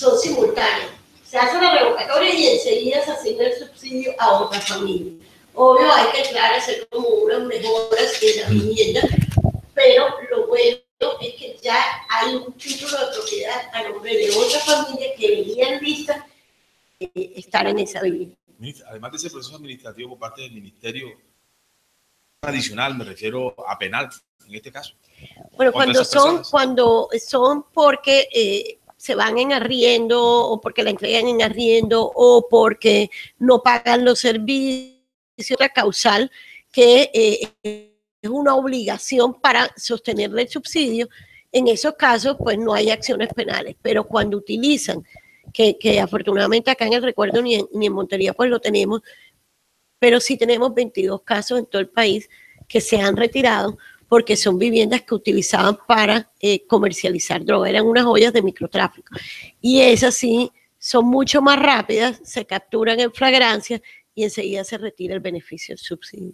son simultáneas. Se hace la revocatoria y enseguida se asigna el subsidio a otra familia. Obvio, hay que aclarar, hacer como unas mejoras en la vivienda, pero lo bueno es que ya hay un título de propiedad a nombre de otra familia que venía lista eh, estar en esa vivienda. Además de ese proceso administrativo por parte del Ministerio adicional, me refiero a penal en este caso. Bueno, cuando son, cuando son porque eh, se van en arriendo o porque la entregan en arriendo o porque no pagan los servicios, la causal que eh, es una obligación para sostener el subsidio. En esos casos, pues no hay acciones penales, pero cuando utilizan, que, afortunadamente acá en el recuerdo ni en, ni en Montería pues lo tenemos, pero sí tenemos 22 casos en todo el país que se han retirado porque son viviendas que utilizaban para eh, comercializar droga, eran unas joyas de microtráfico. Y esas sí son mucho más rápidas, se capturan en flagrancia y enseguida se retira el beneficio del subsidio.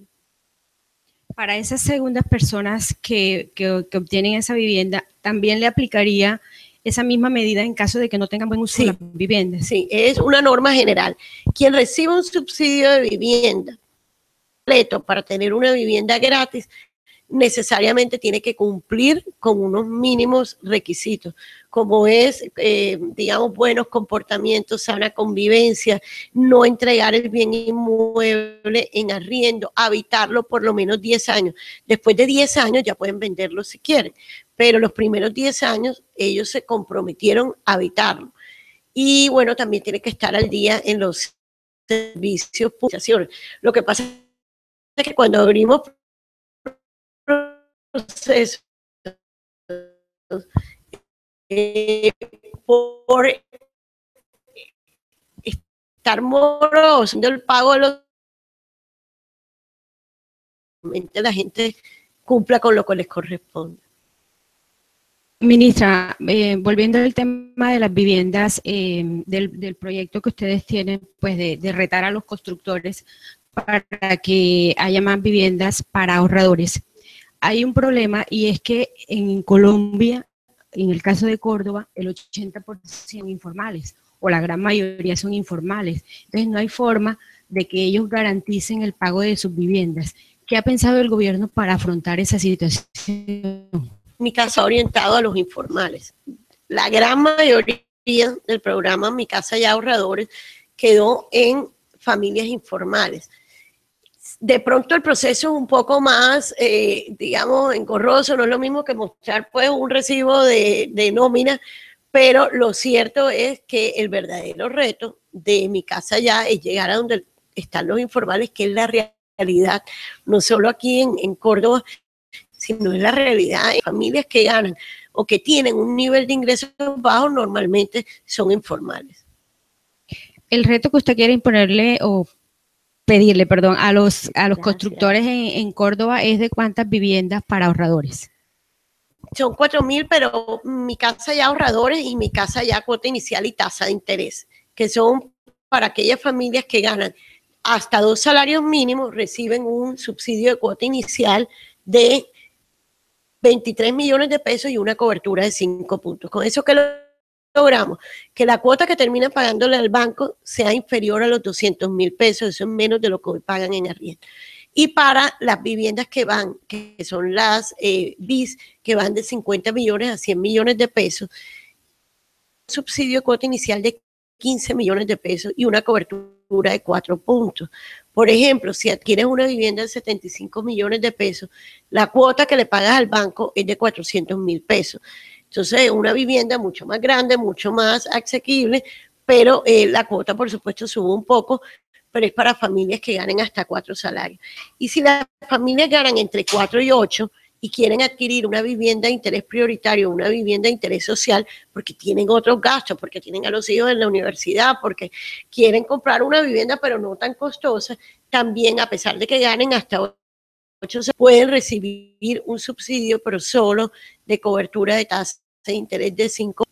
Para esas segundas personas que, que, obtienen esa vivienda, ¿también le aplicaría esa misma medida en caso de que no tengan buen uso de la vivienda? Sí, es una norma general. Quien recibe un subsidio de vivienda completo para tener una vivienda gratis necesariamente tiene que cumplir con unos mínimos requisitos, como es, eh, digamos, buenos comportamientos, sana convivencia, no entregar el bien inmueble en arriendo, habitarlo por lo menos 10 años. Después de 10 años ya pueden venderlo si quieren, pero los primeros 10 años ellos se comprometieron a habitarlo. Y bueno, también tiene que estar al día en los servicios públicos. Lo que pasa es que cuando abrimos procesos eh, por estar moroso del pago de los la gente cumpla con lo que les corresponde. Ministra, eh, volviendo al tema de las viviendas, eh, del, proyecto que ustedes tienen, pues de, retar a los constructores para que haya más viviendas para ahorradores hay un problema y es que en Colombia, en el caso de Córdoba, el 80% son informales o la gran mayoría son informales. Entonces no hay forma de que ellos garanticen el pago de sus viviendas. ¿Qué ha pensado el gobierno para afrontar esa situación? Mi casa orientado a los informales. La gran mayoría del programa Mi Casa Ya Ahorradores quedó en familias informales de pronto el proceso es un poco más, eh, digamos, engorroso, no es lo mismo que mostrar pues un recibo de, nómina, pero lo cierto es que el verdadero reto de mi casa ya es llegar a donde están los informales, que es la realidad, no solo aquí en, en Córdoba, sino en la realidad. Familias que ganan o que tienen un nivel de ingresos bajo normalmente son informales. El reto que usted quiere imponerle o pedirle, perdón, a los, a los constructores en, Córdoba es de cuántas viviendas para ahorradores. Son cuatro mil, pero mi casa ya ahorradores y mi casa ya cuota inicial y tasa de interés, que son para aquellas familias que ganan hasta dos salarios mínimos, reciben un subsidio de cuota inicial de 23 millones de pesos y una cobertura de 5 puntos. Con eso que lo logramos que la cuota que termina pagándole al banco sea inferior a los 200 mil pesos, eso es menos de lo que pagan en arriendo. Y para las viviendas que van, que son las eh, BIS, que van de 50 millones a 100 millones de pesos, subsidio de cuota inicial de 15 millones de pesos y una cobertura de 4 puntos. Por ejemplo, si adquieres una vivienda de 75 millones de pesos, la cuota que le pagas al banco es de 400 mil pesos. Entonces, una vivienda mucho más grande, mucho más asequible, pero eh, la cuota, por supuesto, sube un poco, pero es para familias que ganen hasta cuatro salarios. Y si las familias ganan entre cuatro y ocho y quieren adquirir una vivienda de interés prioritario, una vivienda de interés social, porque tienen otros gastos, porque tienen a los hijos en la universidad, porque quieren comprar una vivienda, pero no tan costosa, también a pesar de que ganen hasta ocho, pueden recibir un subsidio, pero solo de cobertura de tasa de interés de 5.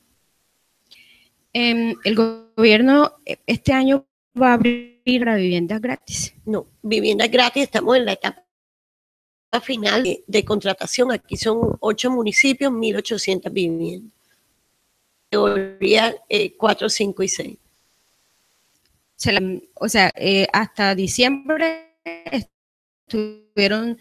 Em, el gobierno eh, este año va a abrir la vivienda gratis. No, viviendas gratis, estamos en la etapa final de, contratación. Aquí son ocho municipios, 1.800 viviendas. categoría 4, 5 y 6. o sea, eh, hasta diciembre estuvieron,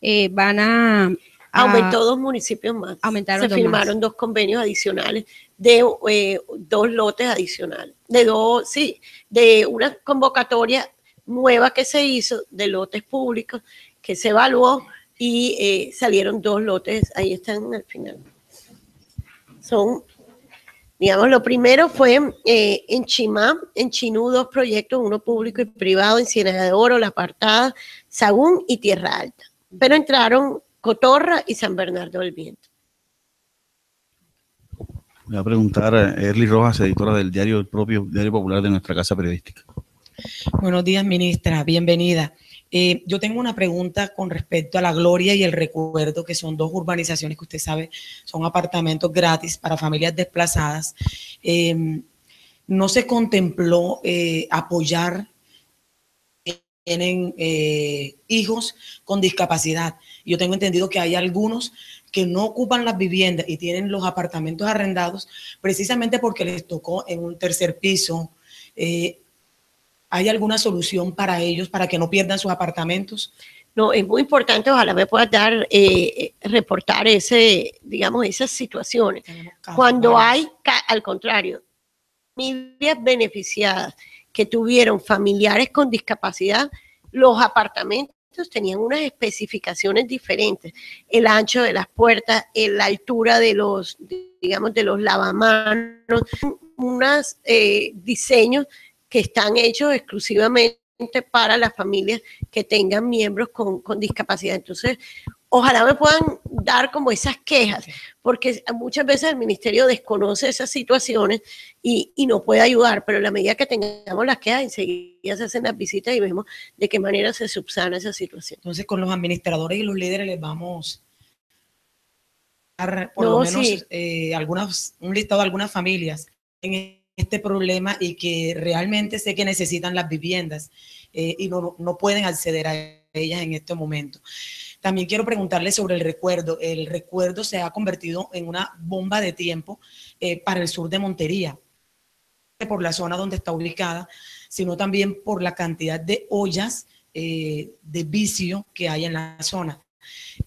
eh, van a, Aumentó dos municipios más. Aumentaron Se firmaron dos convenios adicionales de eh, dos lotes adicionales, de dos, sí, de una convocatoria nueva que se hizo de lotes públicos que se evaluó y eh, salieron dos lotes, ahí están al final. Son, digamos, lo primero fue eh, en Chimá, en Chinú, dos proyectos, uno público y privado, en Ciénaga de Oro, La Apartada, Sagún y Tierra Alta. Pero entraron Cotorra y San Bernardo del Viento. Va a preguntar a Erly Rojas, editora del diario el propio Diario Popular de nuestra casa periodística. Buenos días, ministra. Bienvenida. Eh, yo tengo una pregunta con respecto a la Gloria y el Recuerdo, que son dos urbanizaciones que usted sabe son apartamentos gratis para familias desplazadas. Eh, ¿No se contempló eh, apoyar tienen hijos con discapacidad? Yo tengo entendido que hay algunos que no ocupan las viviendas y tienen los apartamentos arrendados precisamente porque les tocó en un tercer piso. Eh, ¿Hay alguna solución para ellos para que no pierdan sus apartamentos? No, es muy importante, ojalá me puedas dar, eh, reportar ese, digamos, esas situaciones. Cuando hay, al contrario, familias beneficiadas que tuvieron familiares con discapacidad, los apartamentos tenían unas especificaciones diferentes, el ancho de las puertas, la altura de los, digamos, de los lavamanos, unos eh, diseños que están hechos exclusivamente para las familias que tengan miembros con, con discapacidad. Entonces, ojalá me puedan dar como esas quejas, porque muchas veces el ministerio desconoce esas situaciones y, no puede ayudar, pero a la medida que tengamos las quejas, enseguida se hacen las visitas y vemos de qué manera se subsana esa situación. Entonces, con los administradores y los líderes les vamos a dar por lo menos eh, algunas, un listado de algunas familias en este problema y que realmente sé que necesitan las viviendas eh, y no, no pueden acceder a ellas en este momento. También quiero preguntarle sobre el recuerdo. El recuerdo se ha convertido en una bomba de tiempo eh, para el sur de Montería, por la zona donde está ubicada, sino también por la cantidad de ollas eh, de vicio que hay en la zona.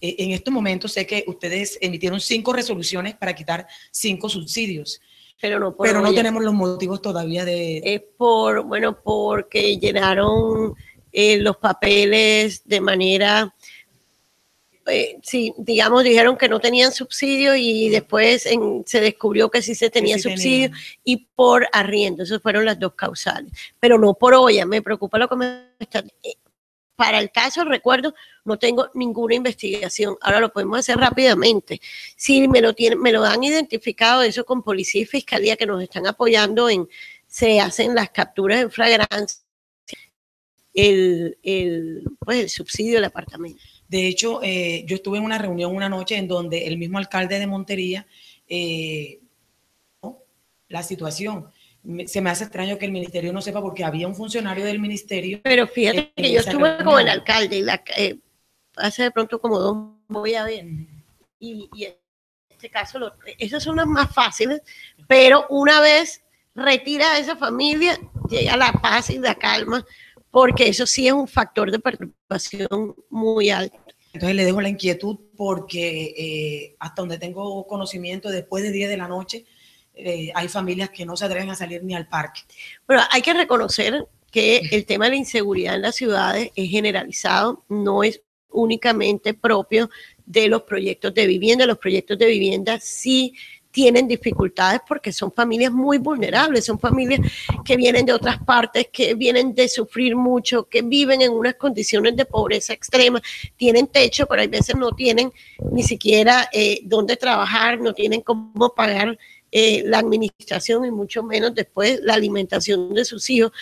Eh, en estos momentos sé que ustedes emitieron cinco resoluciones para quitar cinco subsidios. Pero no, pero no tenemos los motivos todavía de... Es por, bueno, porque llenaron los papeles de manera eh, sí, digamos, dijeron que no tenían subsidio y después se descubrió que sí se tenía subsidio y por arriendo. Esas fueron las dos causales, pero no por olla. Me preocupa lo que me está. Para el caso, recuerdo, no tengo ninguna investigación. Ahora lo podemos hacer rápidamente. Si me lo tienen, me lo han identificado eso con policía y fiscalía que nos están apoyando en, se hacen las capturas en flagrancia, el, el, pues el subsidio del apartamento. De hecho, eh, yo estuve en una reunión una noche en donde el mismo alcalde de Montería, eh, la situación. Se me hace extraño que el ministerio no sepa porque había un funcionario del ministerio. Pero fíjate que yo estuve con el alcalde y la, eh, hace de pronto como dos voy a ver. Y, en este caso, esas son las más fáciles, pero una vez retira a esa familia, llega la paz y la calma porque eso sí es un factor de perturbación muy alto. Entonces le dejo la inquietud porque eh, hasta donde tengo conocimiento, después de 10 de la noche, eh, hay familias que no se atreven a salir ni al parque. Bueno, hay que reconocer que el tema de la inseguridad en las ciudades es generalizado, no es únicamente propio de los proyectos de vivienda. Los proyectos de vivienda sí tienen dificultades porque son familias muy vulnerables, son familias que vienen de otras partes, que vienen de sufrir mucho, que viven en unas condiciones de pobreza extrema, tienen techo, pero hay veces no tienen ni siquiera eh, dónde trabajar, no tienen cómo pagar eh, la administración y mucho menos después la alimentación de sus hijos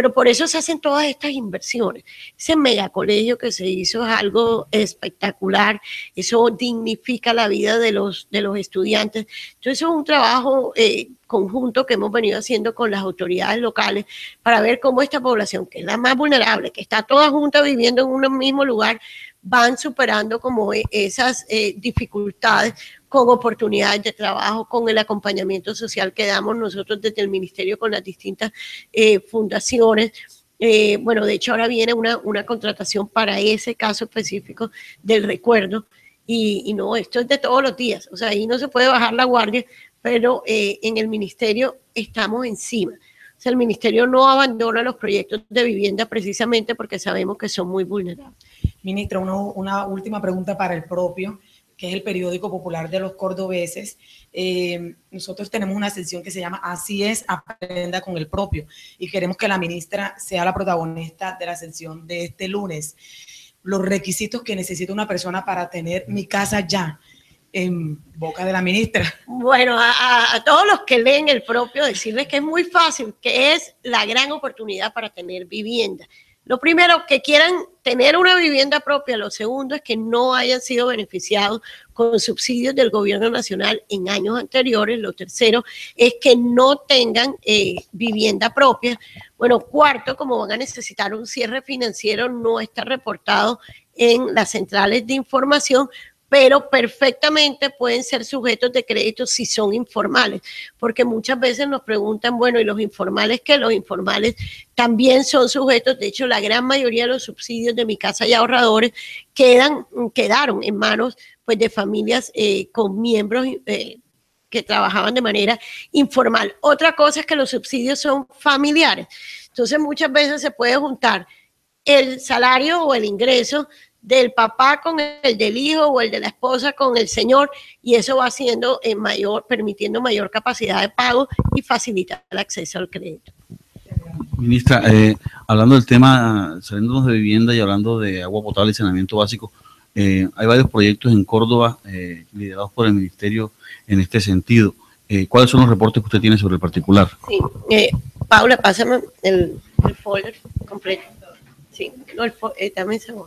pero por eso se hacen todas estas inversiones. Ese megacolegio que se hizo es algo espectacular, eso dignifica la vida de los, de los estudiantes. Entonces, es un trabajo eh, conjunto que hemos venido haciendo con las autoridades locales para ver cómo esta población, que es la más vulnerable, que está toda junta viviendo en un mismo lugar, van superando como e, esas eh, dificultades con oportunidades de trabajo, con el acompañamiento social que damos nosotros desde el ministerio con las distintas eh, fundaciones. Eh, bueno, de hecho ahora viene una, una contratación para ese caso específico del recuerdo. Y, no, esto es de todos los días, o sea, ahí no se puede bajar la guardia, pero eh, en el ministerio estamos encima. O sea, el ministerio no abandona los proyectos de vivienda precisamente porque sabemos que son muy vulnerables. Ministra, una última pregunta para el propio, que es el periódico popular de los cordobeses. Eh, nosotros tenemos una sección que se llama Así es, aprenda con el propio, y queremos que la ministra sea la protagonista de la sección de este lunes. Los requisitos que necesita una persona para tener mi casa ya en boca de la ministra. Bueno, a, todos los que leen el propio, decirles que es muy fácil, que es la gran oportunidad para tener vivienda. Lo primero, que quieran tener una vivienda propia. Lo segundo es que no hayan sido beneficiados con subsidios del gobierno nacional en años anteriores. Lo tercero es que no tengan eh, vivienda propia. Bueno, cuarto, como van a necesitar un cierre financiero, no está reportado en las centrales de información, pero perfectamente pueden ser sujetos de crédito si son informales, porque muchas veces nos preguntan, bueno, ¿y los informales qué? Los informales también son sujetos, de hecho, la gran mayoría de los subsidios de mi casa y ahorradores quedan, quedaron en manos pues, de familias eh, con miembros eh, que trabajaban de manera informal. Otra cosa es que los subsidios son familiares. Entonces, muchas veces se puede juntar el salario o el ingreso del papá con el del hijo o el de la esposa con el señor y eso va haciendo en mayor, permitiendo mayor capacidad de pago y facilitar el acceso al crédito. Ministra, eh, hablando del tema, saliéndonos de vivienda y hablando de agua potable y saneamiento básico, eh, hay varios proyectos en Córdoba eh, liderados por el Ministerio en este sentido. ¿Cuáles son los reportes que usted tiene sobre el particular? Sí, Paula, pásame el, folder completo. Sí, no, el, también se va.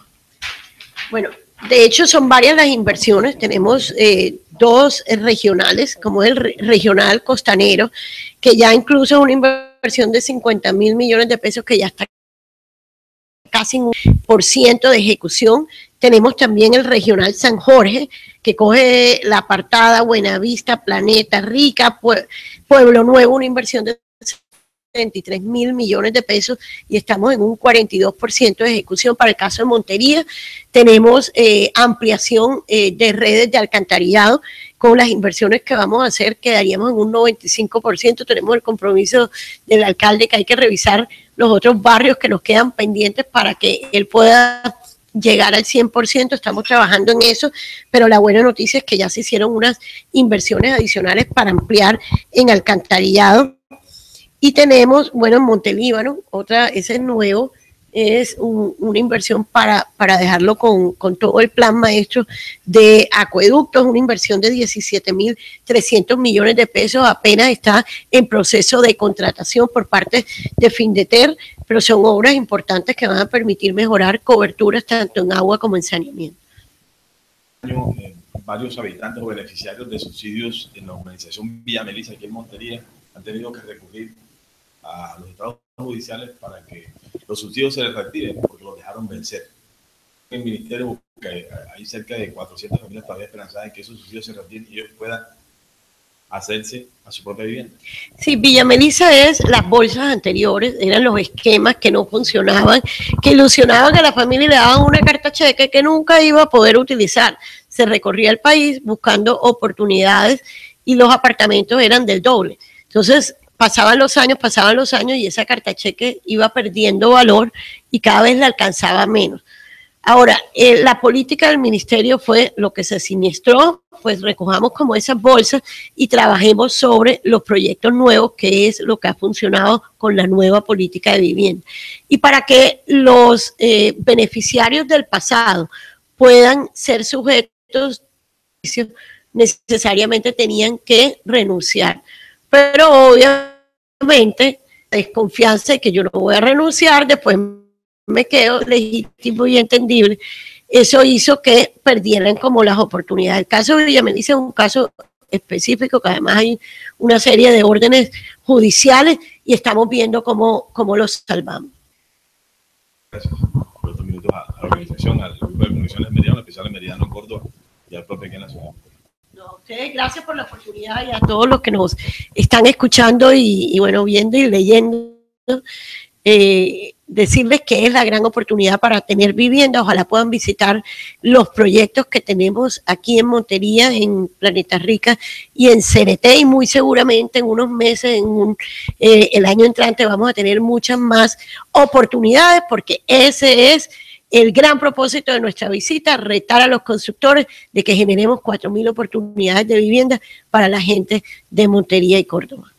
Bueno, de hecho son varias las inversiones. Tenemos eh, dos regionales, como el regional costanero, que ya incluso es una inversión de 50 mil millones de pesos que ya está casi un por ciento de ejecución. Tenemos también el regional San Jorge, que coge la apartada Buenavista, Planeta Rica, Pueblo Nuevo, una inversión de 23 mil millones de pesos y estamos en un 42% de ejecución. Para el caso de Montería, tenemos eh, ampliación eh, de redes de alcantarillado con las inversiones que vamos a hacer, quedaríamos en un 95%. Tenemos el compromiso del alcalde que hay que revisar los otros barrios que nos quedan pendientes para que él pueda llegar al 100%, estamos trabajando en eso, pero la buena noticia es que ya se hicieron unas inversiones adicionales para ampliar en alcantarillado y tenemos, bueno, en Montelíbano, otra, ese es nuevo, es una inversión para, para dejarlo con, con, todo el plan maestro de acueductos, una inversión de 17.300 millones de pesos, apenas está en proceso de contratación por parte de Findeter, pero son obras importantes que van a permitir mejorar coberturas tanto en agua como en saneamiento. Varios habitantes o beneficiarios de subsidios en la organización Villa Melissa aquí en Montería han tenido que recurrir a los estados judiciales para que los subsidios se les reactiven porque los dejaron vencer. El ministerio hay cerca de 400 familias todavía esperanzadas que esos subsidios se reactiven y ellos puedan hacerse a su propia vivienda. Sí, Villa Melissa es las bolsas anteriores, eran los esquemas que no funcionaban, que ilusionaban a la familia y le daban una carta cheque que nunca iba a poder utilizar. Se recorría el país buscando oportunidades y los apartamentos eran del doble. Entonces, pasaban los años, pasaban los años y esa carta cheque iba perdiendo valor y cada vez le alcanzaba menos. Ahora, eh, la política del ministerio fue lo que se siniestró, pues recojamos como esas bolsas y trabajemos sobre los proyectos nuevos, que es lo que ha funcionado con la nueva política de vivienda. Y para que los eh, beneficiarios del pasado puedan ser sujetos, necesariamente tenían que renunciar pero obviamente desconfianza de que yo no voy a renunciar, después me quedo legítimo y entendible. Eso hizo que perdieran como las oportunidades. El caso de Villamelice es un caso específico, que además hay una serie de órdenes judiciales y estamos viendo cómo, cómo los salvamos. Gracias. Por estos minutos a, la organización, al grupo de comisiones medianas, especial Meridiano Córdoba y al propio en la. Ustedes, gracias por la oportunidad y a todos los que nos están escuchando y, bueno, viendo y leyendo. Eh, decirles que es la gran oportunidad para tener vivienda. Ojalá puedan visitar los proyectos que tenemos aquí en Montería, en Planeta Rica y en CNT y muy seguramente en unos meses, en eh, el año entrante vamos a tener muchas más oportunidades porque ese es el gran propósito de nuestra visita, retar a los constructores de que generemos 4.000 oportunidades de vivienda para la gente de Montería y Córdoba.